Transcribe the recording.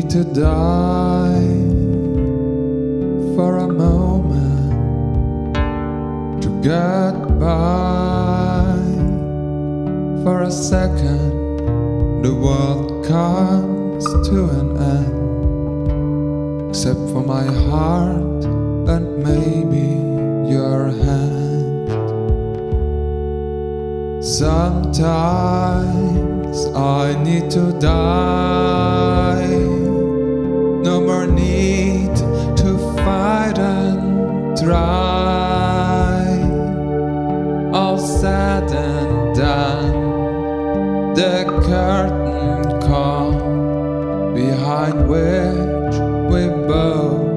need to die for a moment to get by. For a second, the world comes to an end, except for my heart and maybe your hand. Sometimes I need to die. No more need to fight and try. All said and done, the curtain call behind which we both